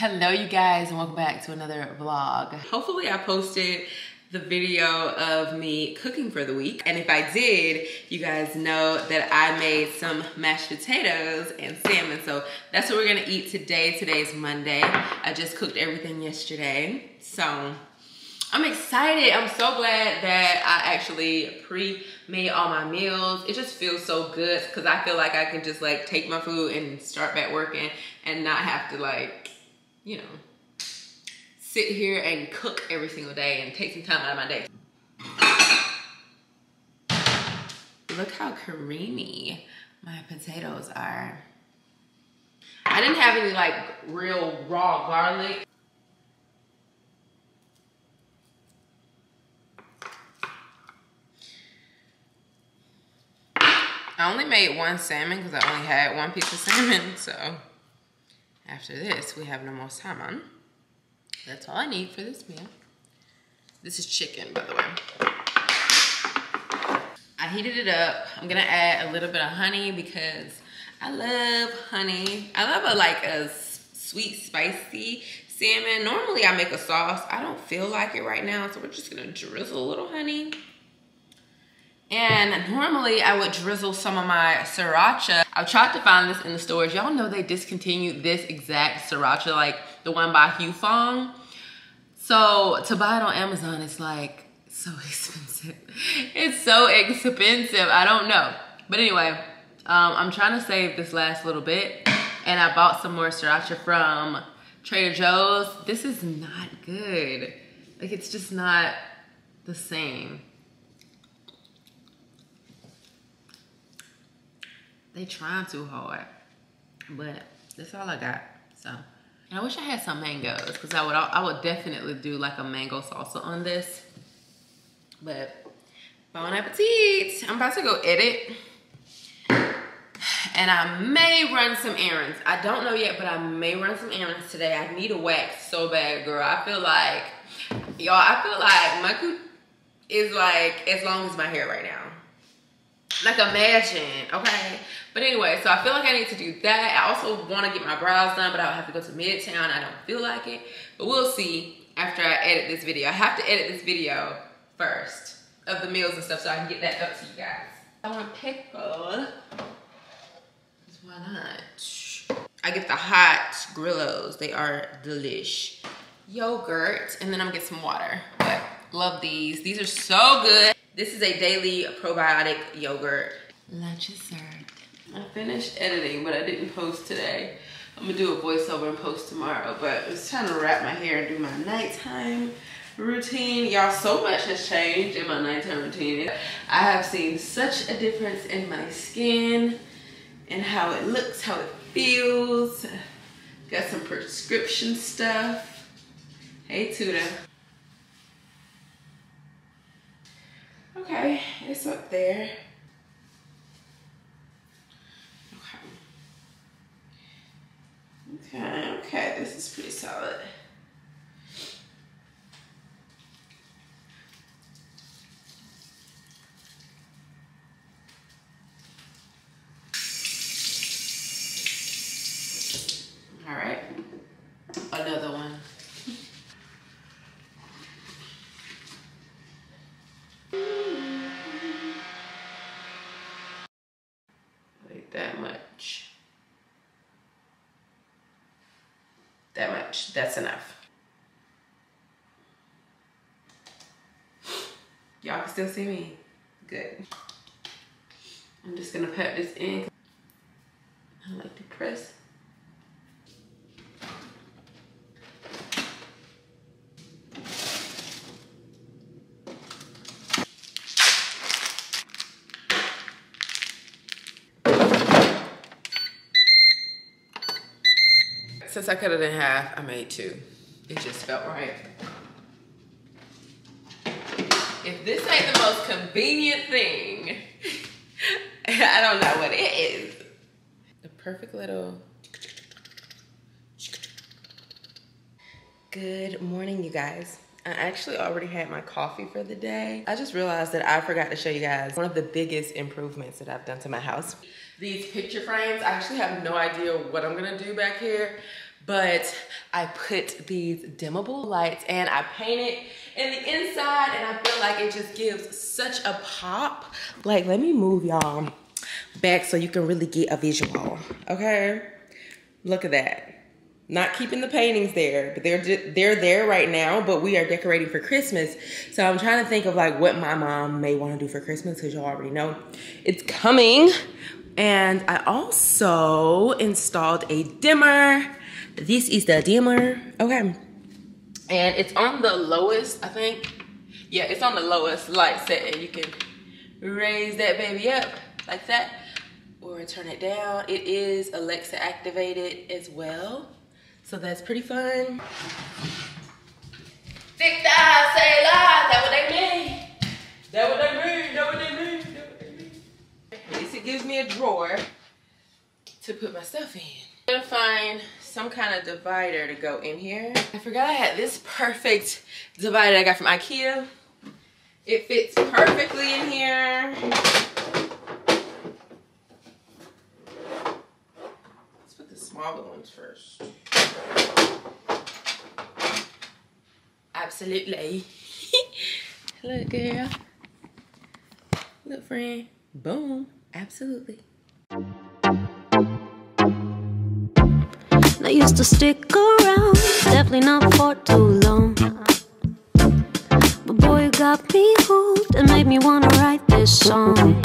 Hello you guys and welcome back to another vlog. Hopefully I posted the video of me cooking for the week. And if I did, you guys know that I made some mashed potatoes and salmon. So that's what we're gonna eat today. Today's Monday. I just cooked everything yesterday. So I'm excited. I'm so glad that I actually pre-made all my meals. It just feels so good because I feel like I can just like take my food and start back working and not have to like you know, sit here and cook every single day and take some time out of my day. Look how creamy my potatoes are. I didn't have any like real raw garlic. I only made one salmon because I only had one piece of salmon, so after this, we have no more salmon. That's all I need for this meal. This is chicken, by the way. I heated it up. I'm gonna add a little bit of honey because I love honey. I love a like a sweet, spicy salmon. Normally I make a sauce. I don't feel like it right now, so we're just gonna drizzle a little honey. And normally I would drizzle some of my sriracha. I've tried to find this in the stores. Y'all know they discontinued this exact sriracha, like the one by Huy Fong. So to buy it on Amazon, it's like so expensive. It's so expensive, I don't know. But anyway, um, I'm trying to save this last little bit. And I bought some more sriracha from Trader Joe's. This is not good. Like it's just not the same. They trying too hard, but that's all I got. So, and I wish I had some mangoes because I would I would definitely do like a mango salsa on this. But bon appetit! I'm about to go edit. And I may run some errands. I don't know yet, but I may run some errands today. I need a wax so bad, girl. I feel like, y'all, I feel like my is like as long as my hair right now. Like imagine, okay? But anyway, so I feel like I need to do that. I also want to get my brows done, but I'll have to go to Midtown. I don't feel like it. But we'll see after I edit this video. I have to edit this video first of the meals and stuff so I can get that up to you guys. I want pickle. Why not? I get the hot Grillos. They are delish. Yogurt, and then I'm gonna get some water. But love these. These are so good. This is a daily probiotic yogurt. Lunch is served. I finished editing, but I didn't post today. I'm gonna do a voiceover and post tomorrow, but it's time to wrap my hair and do my nighttime routine. Y'all, so much has changed in my nighttime routine. I have seen such a difference in my skin and how it looks, how it feels. Got some prescription stuff. Hey, Tuda. Okay, it's up there. Okay, okay, this is pretty solid. All right, another one. Like that much. that much. That's enough. Y'all can still see me. Good. I'm just gonna pat this in. I like to press. I cut it in half, I made two. It just felt right. If this ain't the most convenient thing, I don't know what it is. The perfect little. Good morning, you guys. I actually already had my coffee for the day. I just realized that I forgot to show you guys one of the biggest improvements that I've done to my house. These picture frames, I actually have no idea what I'm gonna do back here, but I put these dimmable lights and I painted in the inside and I feel like it just gives such a pop. Like, let me move y'all back so you can really get a visual, okay? Look at that. Not keeping the paintings there, but they're they're there right now, but we are decorating for Christmas. So I'm trying to think of like what my mom may want to do for Christmas because y'all already know it's coming. And I also installed a dimmer. This is the dimmer, okay. And it's on the lowest, I think. Yeah, it's on the lowest light setting. You can raise that baby up like that or turn it down. It is Alexa activated as well. So that's pretty fun. Thick thighs say lies, that what they mean. That what they mean, that what they mean, that what they mean. At least it gives me a drawer to put my stuff in. I'm gonna find some kind of divider to go in here. I forgot I had this perfect divider I got from Ikea. It fits perfectly in here. Let's put the smaller ones first. Absolutely. Look, girl. Look, friend. Boom. Absolutely. I used to stick around, definitely not for too long. But boy, you got me hooked and made me wanna write this song.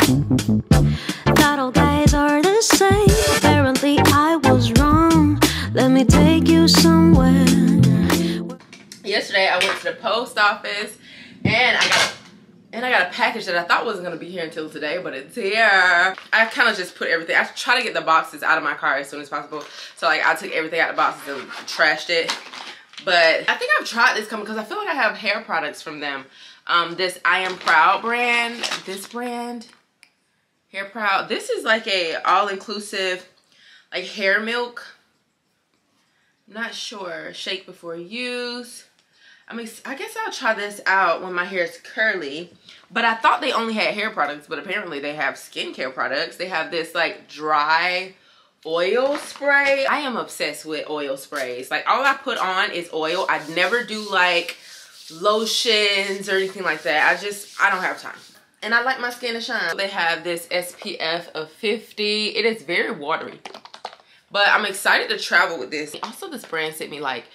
Thought all guys are the same. Apparently, I was wrong. Let me take you somewhere. Yesterday, I went to the post office and I got and I got a package that I thought wasn't gonna be here until today, but it's here. I kind of just put everything, I try to get the boxes out of my car as soon as possible. So like I took everything out of the boxes and trashed it. But I think I've tried this company because I feel like I have hair products from them. Um, this I Am Proud brand, this brand, Hair Proud. This is like a all-inclusive like hair milk. not sure, shake before use. I mean, I guess I'll try this out when my hair is curly. But I thought they only had hair products, but apparently they have skincare products. They have this like dry oil spray. I am obsessed with oil sprays. Like all I put on is oil. I never do like lotions or anything like that. I just, I don't have time. And I like my skin to shine. They have this SPF of 50. It is very watery. But I'm excited to travel with this. Also, this brand sent me like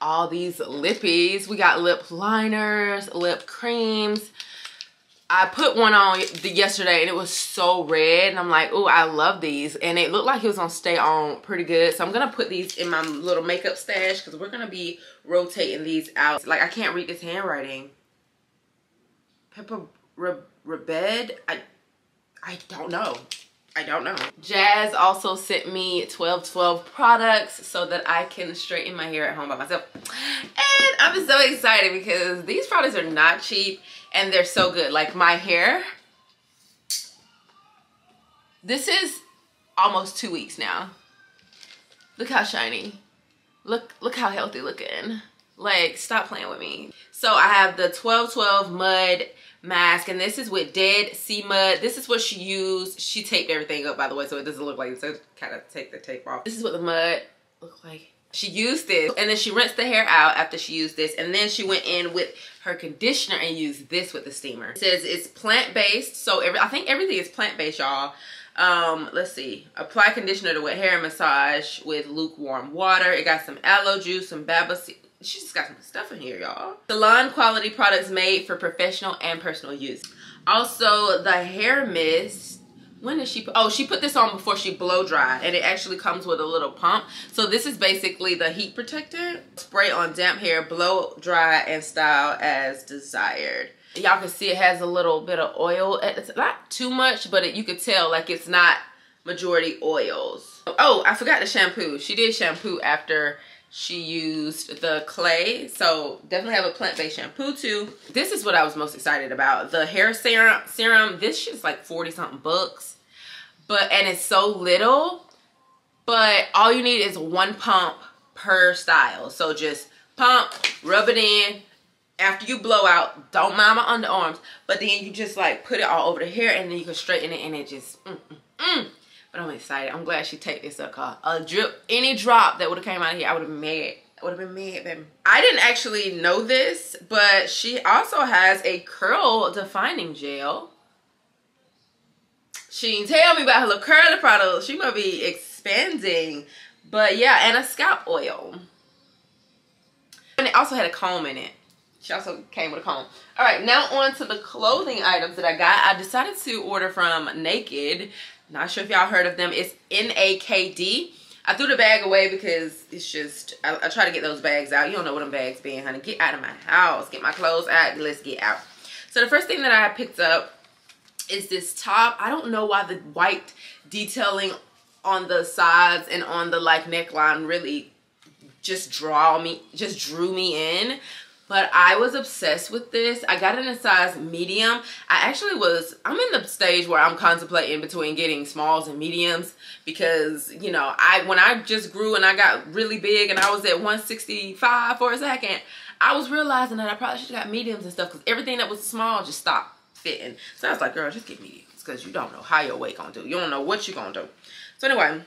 all these lippies. We got lip liners, lip creams. I put one on yesterday and it was so red and I'm like, oh, I love these. And it looked like it was gonna stay on pretty good. So I'm gonna put these in my little makeup stash because we're gonna be rotating these out. Like I can't read this handwriting. Pepper Rebed? I, I don't know. I don't know. Jazz also sent me 1212 products so that I can straighten my hair at home by myself. And I'm so excited because these products are not cheap and they're so good. Like my hair, this is almost two weeks now. Look how shiny. Look, look how healthy looking. Like, stop playing with me. So I have the 1212 Mud mask and this is with dead sea mud this is what she used. She taped everything up by the way so it doesn't look like so kind of take the tape off. This is what the mud looked like. She used this and then she rinsed the hair out after she used this and then she went in with her conditioner and used this with the steamer. It says it's plant-based so every i think everything is plant-based y'all. Um let's see. Apply conditioner to wet hair and massage with lukewarm water. It got some aloe juice some babasil she's got some stuff in here, y'all. Salon quality products made for professional and personal use. Also, the hair mist. When did she put, oh, she put this on before she blow dried and it actually comes with a little pump. So this is basically the heat protector. Spray on damp hair, blow dry and style as desired. Y'all can see it has a little bit of oil. It's not too much, but it, you could tell like it's not majority oils. Oh, I forgot the shampoo. She did shampoo after she used the clay. So definitely have a plant-based shampoo too. This is what i was most excited about. The hair serum serum this shit's like 40 something bucks. But and it's so little but all you need is one pump per style. So just pump rub it in. After you blow out don't mind my underarms. But then you just like put it all over the hair and then you can straighten it and it just mm, mm, mm. But I'm excited. I'm glad she take this up, cause a drip, any drop that would have came out of here, I would have mad. I would have been mad, baby. I didn't actually know this, but she also has a curl defining gel. She didn't tell me about her little curly product. She might be expanding. But yeah, and a scalp oil. And it also had a comb in it. She also came with a comb. All right, now on to the clothing items that I got. I decided to order from NA-KD. Not sure if y'all heard of them. It's N-A-K-D. I threw the bag away because it's just, I, I, try to get those bags out. You don't know what them bags being, honey. Get out of my house. Get my clothes out. Let's get out. So the first thing that I picked up is this top. I don't know why the white detailing on the sides and on the like neckline really just draw me, just drew me in but I was obsessed with this. I got it in a size medium. I actually was, I'm in the stage where I'm contemplating between getting smalls and mediums because, you know, I when I just grew and I got really big and I was at 165 for a second, I was realizing that I probably should have got mediums and stuff because everything that was small just stopped fitting. So I was like, girl, just get mediums because you don't know how your weight gonna do. You don't know what you're gonna do. So anyway,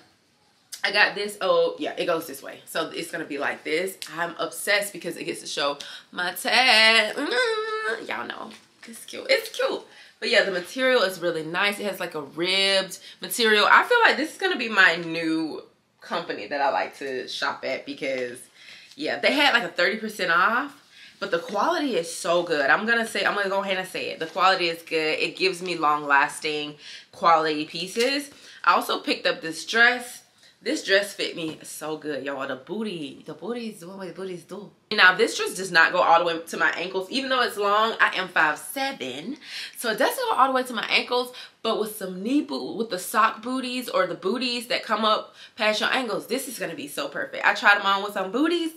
I got this. Oh, yeah, it goes this way. So it's going to be like this. I'm obsessed because it gets to show my tag. Mm, Y'all know. It's cute. It's cute. But yeah, the material is really nice. It has like a ribbed material. I feel like this is going to be my new company that I like to shop at because, yeah, they had like a 30% off. But the quality is so good. I'm going to say, I'm to go ahead and say it. The quality is good. It gives me long lasting quality pieces. I also picked up this dress this dress fit me so good, y'all. The booty, the doing what the booties do. Now, this dress does not go all the way to my ankles. Even though it's long, I am 5'7". So it doesn't go all the way to my ankles. But with some knee boot, with the sock booties or the booties that come up past your ankles, this is going to be so perfect. I tried them on with some booties.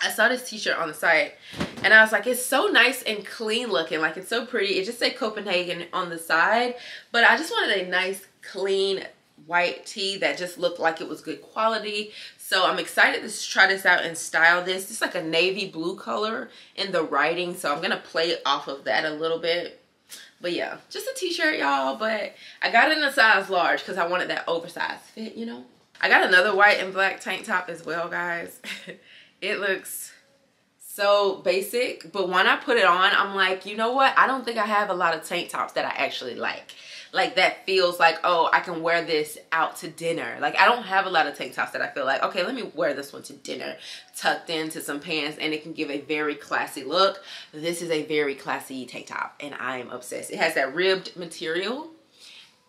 I saw this t-shirt on the site and I was like, it's so nice and clean looking. Like, it's so pretty. It just said Copenhagen on the side. But I just wanted a nice, clean white tee that just looked like it was good quality. So I'm excited to try this out and style this. It's like a navy blue color in the writing. So I'm going to play off of that a little bit. But yeah, just a t-shirt, y'all. But I got it in a size large because I wanted that oversized fit, you know. I got another white and black tank top as well, guys. it looks so basic. But when I put it on, I'm like, you know what? I don't think I have a lot of tank tops that I actually like like that feels like oh I can wear this out to dinner. Like I don't have a lot of tank tops that I feel like okay let me wear this one to dinner. Tucked into some pants and it can give a very classy look. This is a very classy tank top and I'm obsessed. It has that ribbed material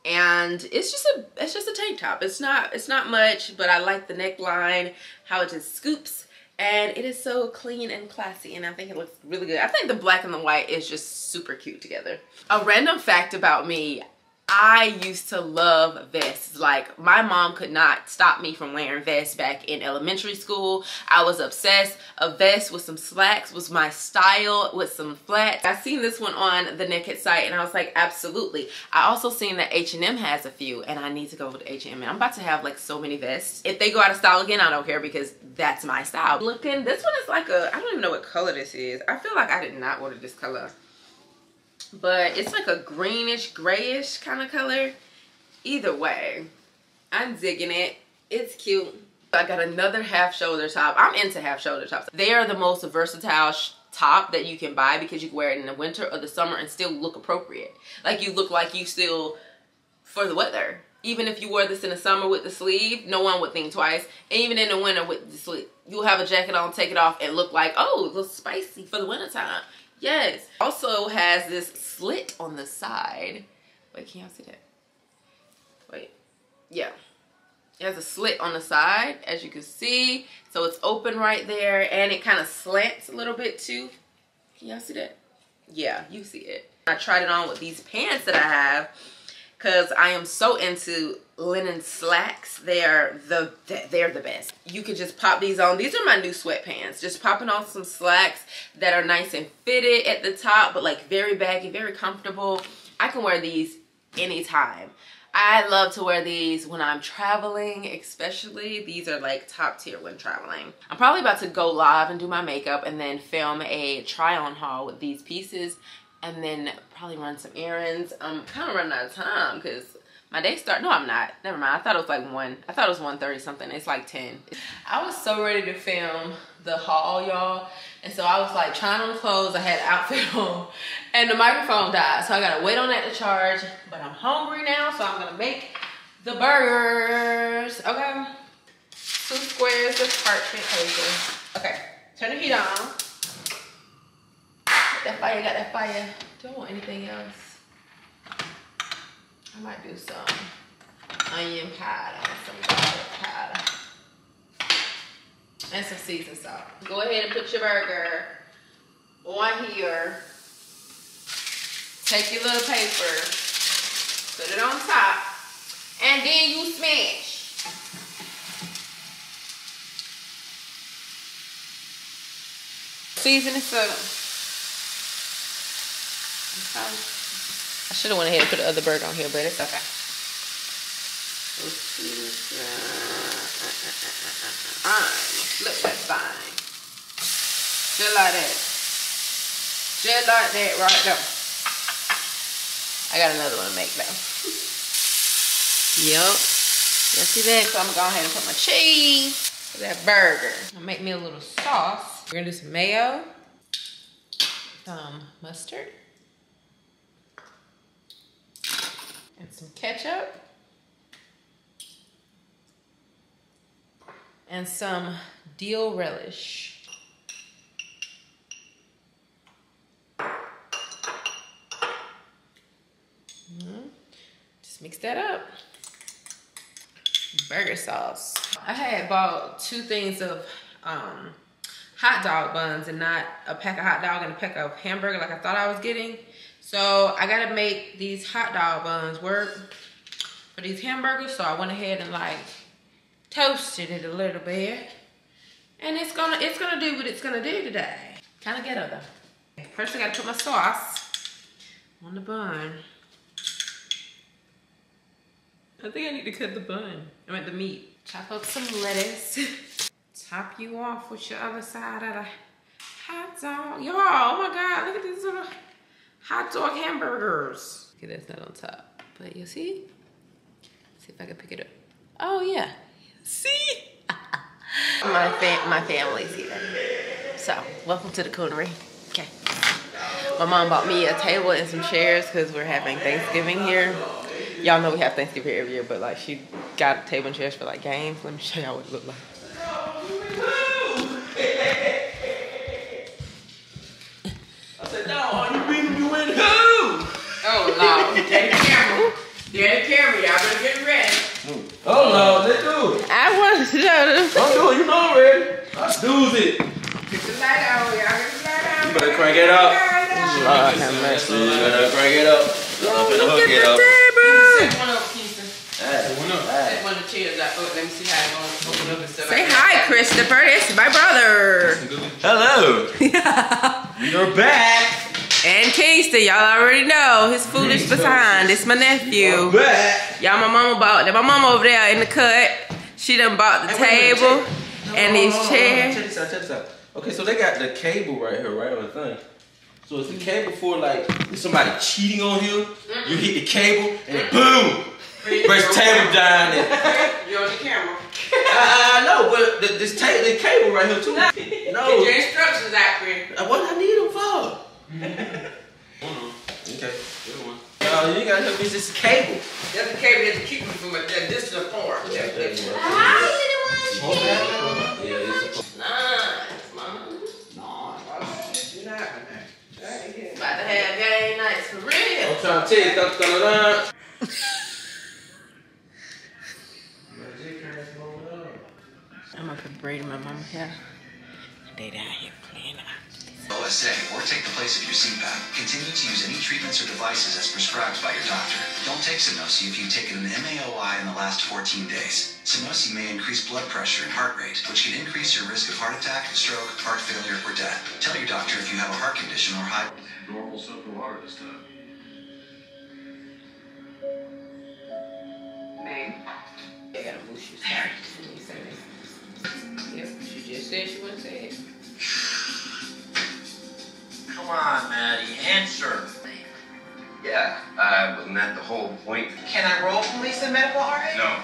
and it's just a it's just a tank top. It's not it's not much but I like the neckline how it just scoops and it is so clean and classy and I think it looks really good. I think the black and the white is just super cute together. A random fact about me, I used to love vests. Like my mom could not stop me from wearing vests back in elementary school. I was obsessed. A vest with some slacks was my style with some flats. I seen this one on the NA-KD site and I was like, absolutely. I also seen that H&M has a few and I need to go to H&M. I'm about to have like so many vests. If they go out of style again, I don't care because that's my style. Looking, this one is like a, I don't even know what color this is. I feel like I did not order this color but it's like a greenish grayish kind of color. Either way i'm digging it. It's cute. I got another half shoulder top. I'm into half shoulder tops. They are the most versatile top that you can buy because you can wear it in the winter or the summer and still look appropriate. Like you look like you still for the weather. Even if you wore this in the summer with the sleeve no one would think twice. And even in the winter with the sleeve you'll have a jacket on take it off and look like oh it looks spicy for the winter time Yes. Also has this slit on the side. Wait, can y'all see that? Wait. Yeah. It has a slit on the side, as you can see. So it's open right there. And it kind of slants a little bit too. Can y'all see that? Yeah, you see it. I tried it on with these pants that I have because I am so into linen slacks. They are the they're the best. You could just pop these on. These are my new sweatpants. Just popping on some slacks that are nice and fitted at the top, but like very baggy, very comfortable. I can wear these anytime. I love to wear these when I'm traveling, especially. These are like top tier when traveling. I'm probably about to go live and do my makeup and then film a try on haul with these pieces and then probably run some errands. I'm kind of running out of time because My day start. No, I'm not. Never mind. I thought it was like one. I thought it was 1.30 something. It's like 10. I was so ready to film the haul, y'all. And so I was like trying on clothes. I had outfit on, and the microphone died. So I gotta wait on that to charge. But I'm hungry now, so I'm gonna make the burgers. Okay. Two squares of parchment paper. Okay. Turn the heat on. That fire. Got that fire. Don't want anything else. I might do some onion powder, some garlic powder, and some seasoned salt. Go ahead and put your burger on here. Take your little paper, put it on top, and then you smash. Season this up. Okay. I should have went ahead and put the other burger on here, but it's okay. Look, that's fine. Just like that. Just like that right there. I got another one to make though. Yup. You see that? So I'm gonna go ahead and put my cheese for that burger. I'll make me a little sauce. We're gonna do some mayo, some mustard, and some ketchup and some dill relish. Mm-hmm. Just mix that up. Burger sauce. I had bought two things of um, hot dog buns and not a pack of hot dog and a pack of hamburger like I thought I was getting. So I gotta make these hot dog buns work for these hamburgers. So I went ahead and like toasted it a little bit. And it's gonna it's gonna do what it's gonna do today. Kinda ghetto though. First I gotta put my sauce on the bun. I think I need to cut the bun. I meant the meat. Chop up some lettuce. Top you off with your other side of the hot dog. Y'all, oh my God, look at this little hot dog hamburgers. Okay, that's not on top, but you see? See if I can pick it up. Oh yeah, see? my fam my family's here. So, welcome to the coonery. Okay. My mom bought me a table and some chairs because we're having Thanksgiving here. Y'all know we have Thanksgiving here every year, but like she got a table and chairs for like games. Let me show y'all what it looked like. Camera. Get the camera, y'all better get ready. Oh no, let's oh, do it. I want to show them. Don't do it, you know I'm ready. Let's do it. Get the light on, y'all get the light on. You better crank it up. Lord have mercy. You better crank it up. I'm finna hook it up. Set one up, Keisha. Hey, Set one of the chairs up. Oh, let me see how it goes. Open up and stuff. Say hi, Christopher. This is my brother. Hello. You're back. And Kingston, y'all already know his foolish behind. It's my nephew. Back. Y'all, my mama bought that. My mama over there in the cut. She done bought the Hey, wait a minute, table and Hold on, these hold on, chairs. Check this out, check this out. Okay, so they got the cable right here, right on the thing. So it's the mm-hmm. cable for like if somebody cheating on you, you hit the cable and then boom, breaks the table down and You're on the camera. Uh, I, I know, but the, this ta- the cable right here too. Get No, your instructions out, Chris. Uh, what I need them for? okay, good one. Uh, you gotta help me. It's just cable. That's the cable that keep me from a, a distance apart. Yeah, That's that's it. what Yeah, it's a- Nice, mama. About to have game nights for real. I'm trying to tell you. I'm gonna put braid in my mama hair. They down here playing out. OSA or take the place of your CPAP. Continue to use any treatments or devices as prescribed by your doctor. Don't take Sunosi if you've taken an MAOI in the last 14 days. Sunosi may increase blood pressure and heart rate, which can increase your risk of heart attack, stroke, heart failure, or death. Tell your doctor if you have a heart condition or high. normal soap and water this time. Name. I gotta boost you. Sorry. You say that. Yep, she just said she wouldn't say it. Come on, Maddie, answer. Yeah, uh, wasn't that the whole point? Can I roll police and medical RA? No.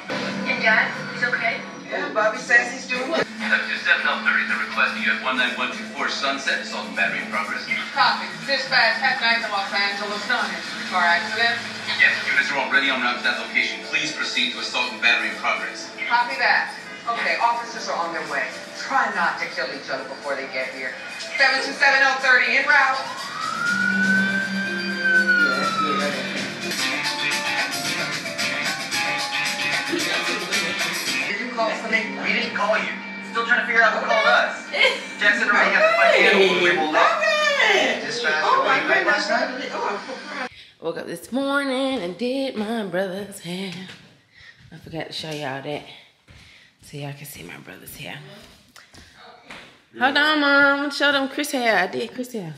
And Dad, he's okay? Yeah, Bobby says he's doing well. Subject 7L30, the request you have 19124 Sunset, assault and battery in progress. Copy. Dispatch at night in Los Angeles, done it. Car accident. Yes, units are already on route to that location. Please proceed to assault and battery in progress. Copy that. Okay, officers are on their way. Try not to kill each other before they get here. 727-030, in route. Did you call something? We didn't call you. Still trying to figure out who called us. Jackson already has the fight handled. We will let. Dispatch, Oh were you last night? Oh, Woke up this morning and did my brother's hair. I forgot to show y'all that. So y'all can see my brother's hair. Hold on, mom. Show them Chris hair. I did Chris hair.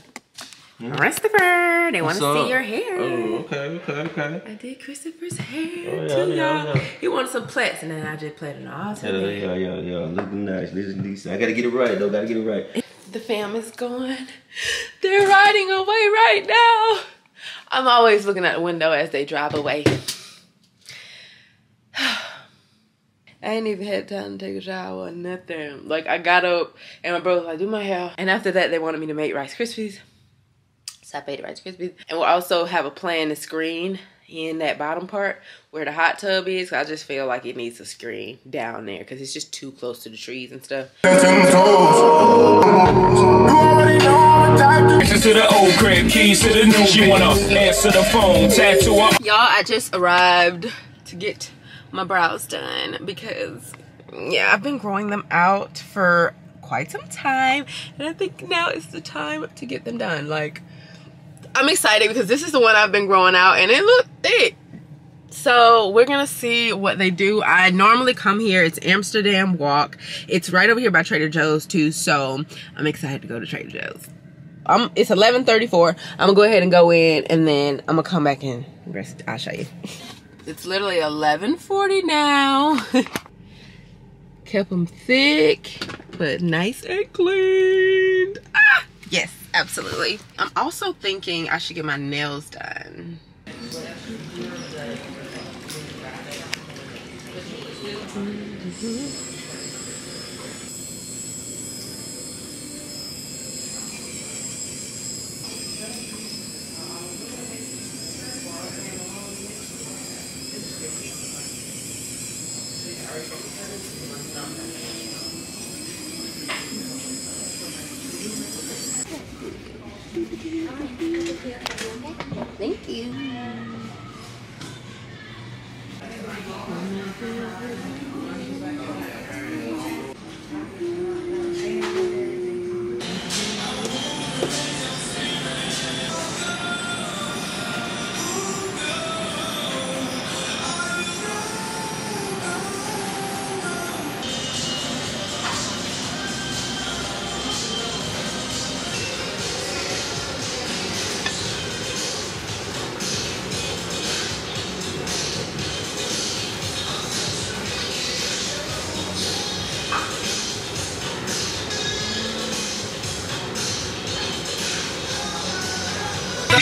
Hmm. Christopher, they want to see your hair. Oh, okay, okay, okay. I did Christopher's hair Oh, yeah, too, y'all. yeah. He wanted some plaits, and then I just played it all Yeah, today. yeah, yeah, yeah. Looking nice. Listen decent. I gotta get it right though. Gotta get it right. The fam is gone. They're riding away right now. I'm always looking out the window as they drive away. I ain't even had time to take a shower or nothing. Like I got up and my brother was like, do my hair. And after that they wanted me to make Rice Krispies. So I made Rice Krispies. And we'll also have a plan to screen in that bottom part where the hot tub is. I just feel like it needs a screen down there because it's just too close to the trees and stuff. Y'all, I just arrived to get my brows done because, yeah, I've been growing them out for quite some time. And I think now is the time to get them done. Like, I'm excited because this is the one I've been growing out and it look thick. So we're gonna see what they do. I normally come here. It's Amsterdam Walk. It's right over here by Trader Joe's too. So I'm excited to go to Trader Joe's. Um, it's 11:34. I'm gonna go ahead and go in, and then I'm gonna come back and rest. I'll show you. It's literally 11:40 now. Kept them thick, but nice and clean. Ah, yes, absolutely. I'm also thinking I should get my nails done. Thank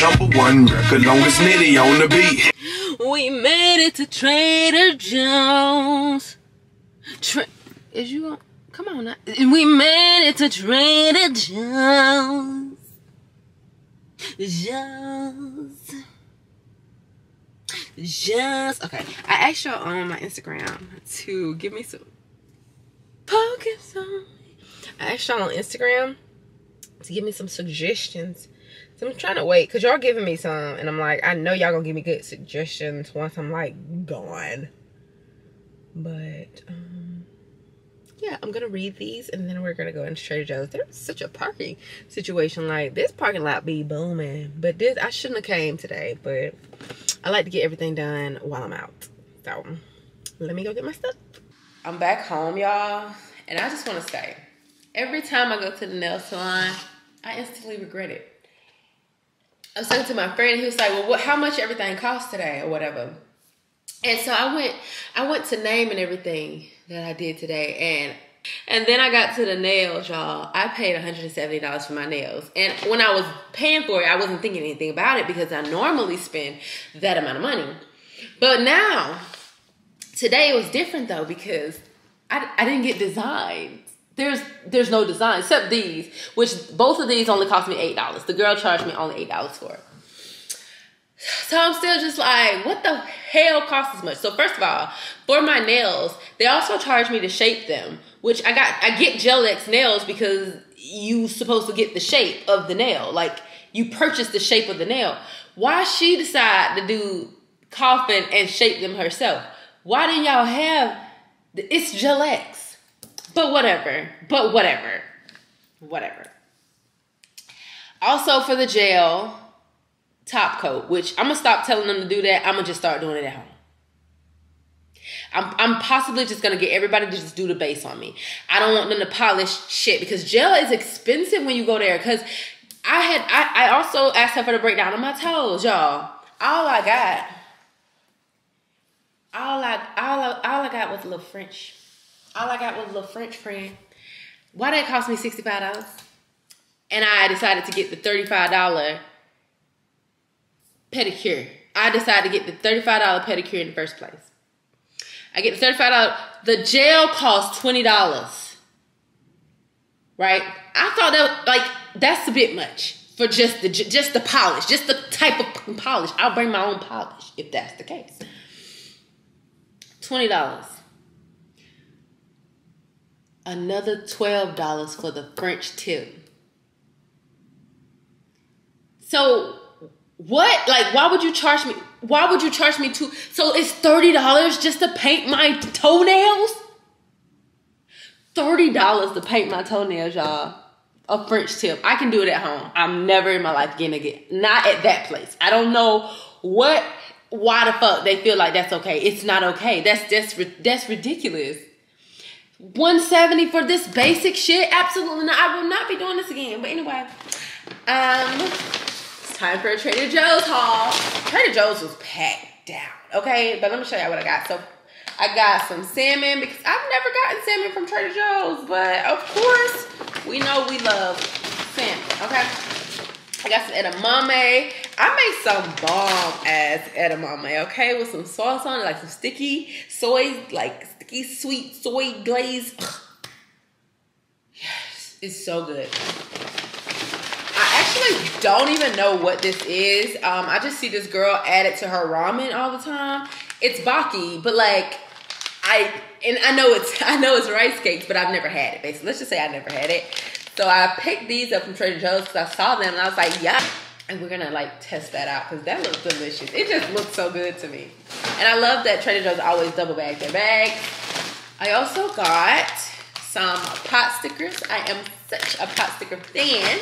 Number one record, longest nitty on the beat. We made it to Trader Joe's. Tra- is you? Come on now. We made it to Trader Joe's. Joe's. Just okay. I asked y'all on my Instagram to give me some focus on me. I asked y'all on Instagram to give me some suggestions. So I'm trying to wait because y'all giving me some, and I'm like, I know y'all gonna give me good suggestions once I'm like gone. But um, yeah, I'm gonna read these, and then we're gonna go into Trader Joe's. There's such a parking situation. Like this parking lot be booming, but this I shouldn't have came today. But I like to get everything done while I'm out. So let me go get my stuff. I'm back home, y'all, and I just want to say, every time I go to the nail salon, I instantly regret it. I was talking to my friend. Was like, "Well, what, how much everything cost today, or whatever." And so I went, I went to name and everything that I did today, and And then I got to the nails, y'all. I paid $170 for my nails. And when I was paying for it, I wasn't thinking anything about it because I normally spend that amount of money. But now, today was different though because I, I didn't get designs. There's there's no design except these, which both of these only cost me eight dollars. The girl charged me only eight dollars for it. So I'm still just like, what the hell costs as much? So first of all, for my nails, they also charge me to shape them, which I got. I get Gel X nails because you supposed to get the shape of the nail. Like you purchase the shape of the nail. Why she decide to do coffin and shape them herself? Why didn't y'all have? It's Gel X. But whatever. But whatever. Whatever. Also for the gel top coat, which I'm gonna stop telling them to do that. I'm gonna just start doing it at home. I'm, I'm possibly just gonna get everybody to just do the base on me. I don't want them to polish shit because gel is expensive when you go there. Cause I had I, I also asked her for the breakdown of my toes, y'all. All I got, all I all I, all I got was a little French. All I got was a little French friend. Why did it cost me $65? And I decided to get the $35 pedicure. I decided to get the $35 pedicure in the first place. I get the $35. The gel costs $20. Right? I thought that like that's a bit much for just the just the polish, just the type of polish. I'll bring my own polish if that's the case. $20 another $12 for the French tip. So what? Like, why would you charge me? Why would you charge me two? So it's thirty dollars just to paint my toenails. Thirty dollars to paint my toenails, y'all. A French tip. I can do it at home. I'm never in my life getting again. Not at that place. I don't know what. Why the fuck they feel like that's okay? It's not okay. That's that's that's ridiculous. 170 for this basic shit? Absolutely not. I will not be doing this again. But anyway, um, it's time for a Trader Joe's haul. Trader Joe's was packed down. Okay, but let me show y'all what I got. So I got some salmon because I've never gotten salmon from Trader Joe's, but of course we know we love salmon. Okay. I got some edamame. I made some bomb ass edamame, okay, with some sauce on it, like some sticky soy, like sticky sweet soy glaze. Yes, it's so good. I actually don't even know what this is. Um, I just see this girl add it to her ramen all the time. It's baki, but like I and I know it's I know it's rice cakes, but I've never had it. Basically, let's just say I never had it. So I picked these up from Trader Joe's because I saw them and I was like, yeah. And we're gonna like test that out because that looks delicious. It just looks so good to me. And I love that Trader Joe's always double bag their bags. I also got some pot stickers. I am such a pot sticker fan.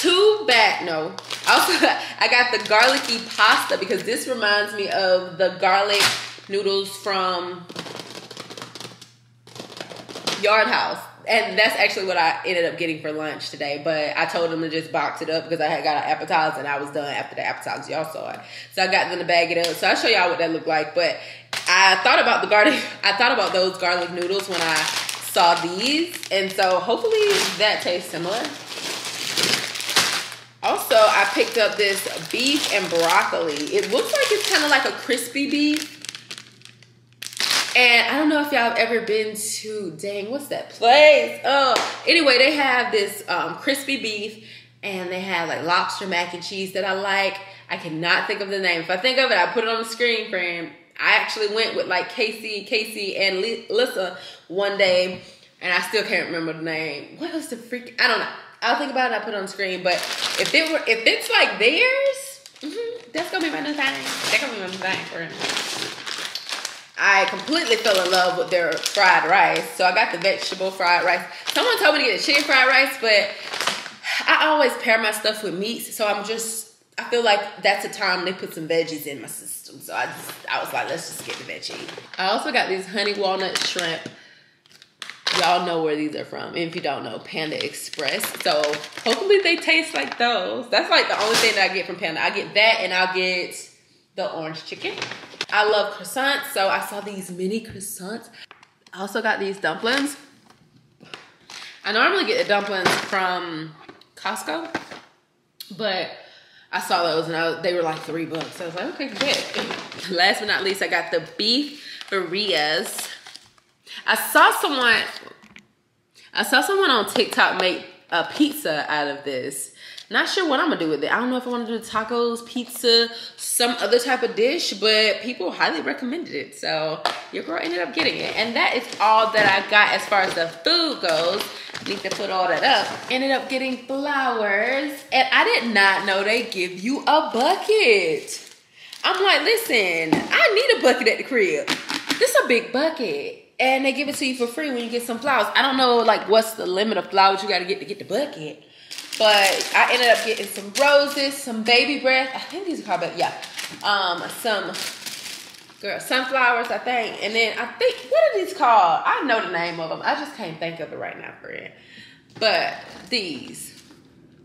Two bag, no. Also, I got the garlicky pasta because this reminds me of the garlic noodles from Yard House and that's actually what I ended up getting for lunch today. But I told them to just box it up because I had got an appetizer and I was done after the appetizer. Y'all saw it, so I got them to bag it up. So I'll show y'all what that looked like. But I thought about the garlic. I thought about those garlic noodles when I saw these, and so hopefully that tastes similar. Also, I picked up this beef and broccoli. It looks like it's kind of like a crispy beef and I don't know if y'all have ever been to, dang, what's that place? Oh, anyway, they have this um, crispy beef and they have like lobster mac and cheese that I like. I cannot think of the name. If I think of it, I put it on the screen frame. I actually went with like Casey, Casey, and Lisa one day, and I still can't remember the name. What was the freak? I don't know. I'll think about it. I put it on screen. But if it were, if it's like theirs, mm-hmm, that's gonna be my new thing. That's gonna be my new thing for him. I completely fell in love with their fried rice. So I got the vegetable fried rice. Someone told me to get the chicken fried rice, but I always pair my stuff with meats. So I'm just, I feel like that's the time they put some veggies in my system. So I just, I was like, let's just get the veggie. I also got these honey walnut shrimp. Y'all know where these are from. If you don't know, Panda Express. So hopefully they taste like those. That's like the only thing that I get from Panda. I get that and I'll get the orange chicken. I love croissants, so I saw these mini croissants. I also got these dumplings. I normally get the dumplings from Costco, but I saw those and I, they were like three bucks. I was like, okay, good. Last but not least, I got the beef burritos. I saw someone, I saw someone on TikTok make a pizza out of this. Not sure what I'm gonna do with it. I don't know if I want to do tacos, pizza, some other type of dish, but people highly recommended it. So your girl ended up getting it. And that is all that I got as far as the food goes. Need to put all that up. Ended up getting flowers. And I did not know they give you a bucket. I'm like, listen, I need a bucket at the crib. This is a big bucket. And they give it to you for free when you get some flowers. I don't know like what's the limit of flowers you gotta get to get the bucket. But I ended up getting some roses, some baby breath. I think these are called, but yeah. Um, some girl sunflowers, I think. And then I think what are these called? I know the name of them. I just can't think of it right now, friend. But these,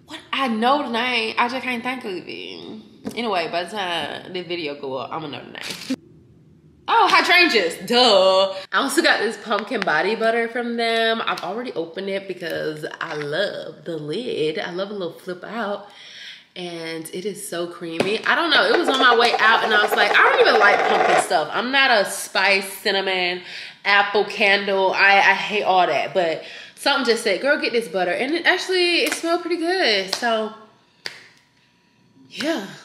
what I know the name, I just can't think of it. Anyway, by the time the video go up, I'm gonna know the name. Oh, hydrangeas, duh. I also got this pumpkin body butter from them. I've already opened it because I love the lid. I love a little flip out and it is so creamy. I don't know, it was on my way out and I was like, I don't even like pumpkin stuff. I'm not a spice, cinnamon, apple candle. I, I hate all that, but something just said, girl, get this butter. And it actually, it smelled pretty good. So yeah.